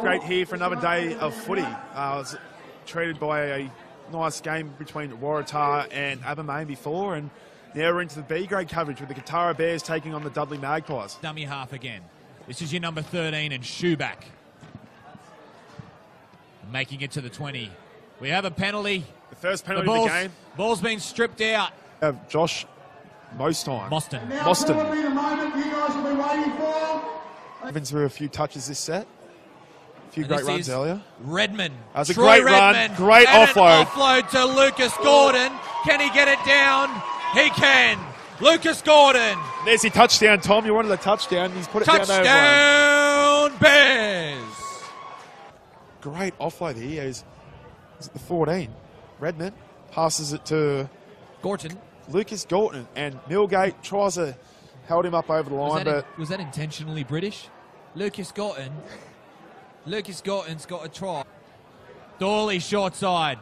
great here for another day of footy. Uh, I was treated by a nice game between Waratah and Abermain before, and now we're into the B grade coverage with the Kotara Bears taking on the Dudley Magpies. Dummy half again. This is your number 13 and Shoeback. Making it to the 20. We have a penalty. The first The penalty ball's, of the game. ball's been stripped out. Have Josh most time. Boston. Now, Boston. probably the moment you guys have been waiting for. Been through a few touches this set. A few great runs earlier. Redmond. That's a Troy great run, Redmond. great And offload. Offload to Lucas Gordon. Can he get it down? He can. Lucas Gordon. There's the touchdown, Tom. You wanted a touchdown. He's put it down there. Touchdown Bears. Great offload here. Is is it the 14? Redmond passes it to Gorton. Lucas Gorton, and Millgate tries to held him up over the Was line, that, but was that intentionally British? Lucas Gorton. Lucas Gorton's got a try. Dawley short side.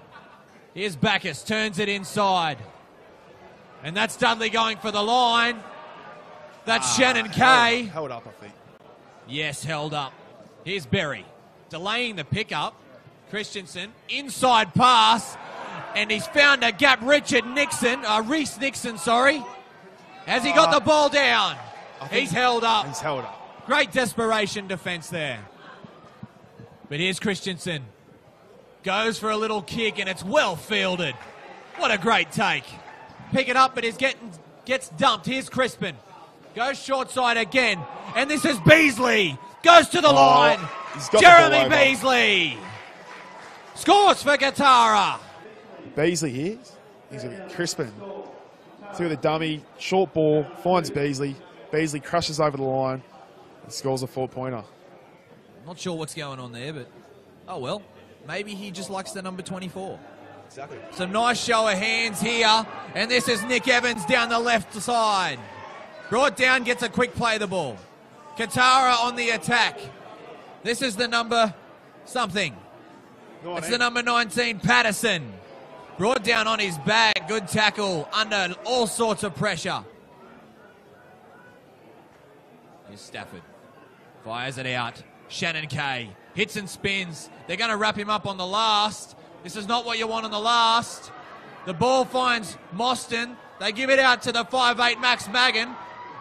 Here's Backus, turns it inside. And that's Dudley going for the line. That's Shannon Kay. held, held up, I think. Yes, held up. Here's Berry. Delaying the pickup. Christensen, inside pass. And he's found a gap. Richard Nixon, uh, Reese Nixon, sorry. Has he got Uh, the ball down? He's held up. He's held up. Great desperation defense there. But here's Christensen. Goes for a little kick and it's well fielded. What a great take. Pick it up, but he's getting gets dumped. Here's Crispin. Goes short side again. And this is Beasley. Goes to the Oh, line. the Jeremy ball. Beasley. Scores for Kotara. Beasley here. He's a Crispin. Through the dummy, short ball, finds Beasley. Beasley crushes over the line and scores a four pointer. Not sure what's going on there, but oh well. Maybe he just likes the number 24. Exactly. Some nice show of hands here. And this is Nick Evans down the left side. Brought down, gets a quick play the ball. Kotara on the attack. This is the number something. It's the number 19, Patterson. Brought down on his back. Good tackle under all sorts of pressure. Here's Stafford. Fires it out. Shannon Kay hits and spins. They're going to wrap him up on the last. This is not what you want on the last. The ball finds Moston. They give it out to the 5'8 Max Magan.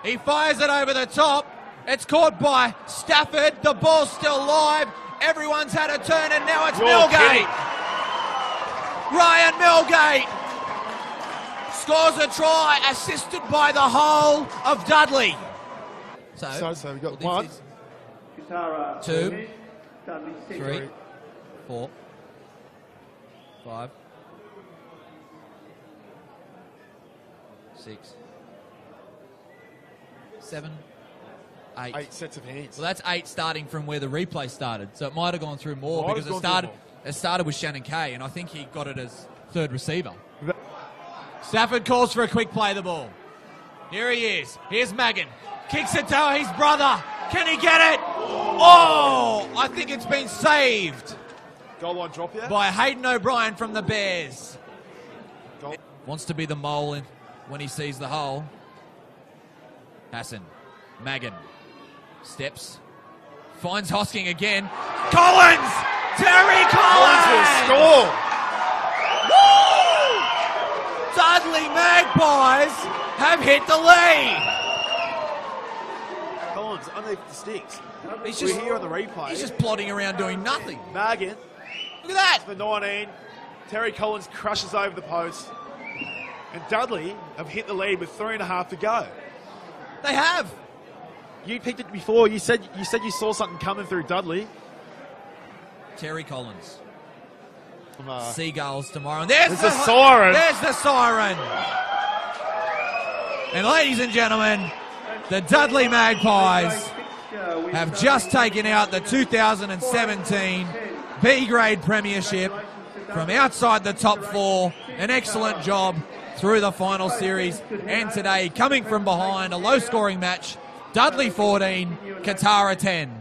He fires it over the top. It's caught by Stafford. The ball's still live. Everyone's had a turn, and now it's You're Millgate. kidding. Ryan Millgate scores a try, assisted by the whole of Dudley. So, So, so we've got this one. Is Kotara, Two. Dudley, six. three, four, five, six, seven, eight. Eight sets of hands. Well, that's eight starting from where the replay started. So it might have gone through more Might because it started. It started with Shannon Kay, and I think he got it as third receiver. Stafford calls for a quick play of the ball. Here he is. Here's Magan. Kicks it to his brother. Can he get it? Oh, I think it's been saved Goal line drop yet? by Hayden O'Brien from the Bears. Goal. Wants to be the mole in, when he sees the hole. Hassan. Magan. Steps. Finds Hosking again. Collins! Terry Collins will score. Woo! Dudley Magpies have hit the lead. Underneath the sticks. He's We're just, here on the replay. he's just plodding around doing nothing. Magan Look at that. for 19. Terry Collins crushes over the post. And Dudley have hit the lead with three and a half to go. They have. You picked it before. You said you said you saw something coming through Dudley. Terry Collins. Uh, Seagulls tomorrow. And there's, There's the, the siren. There's the siren. And ladies and gentlemen, the Dudley Magpies have just taken out the 2017 B grade premiership from outside the top four. An excellent job through the final series. And today, coming from behind, a low scoring match Dudley 14, Kotara 10.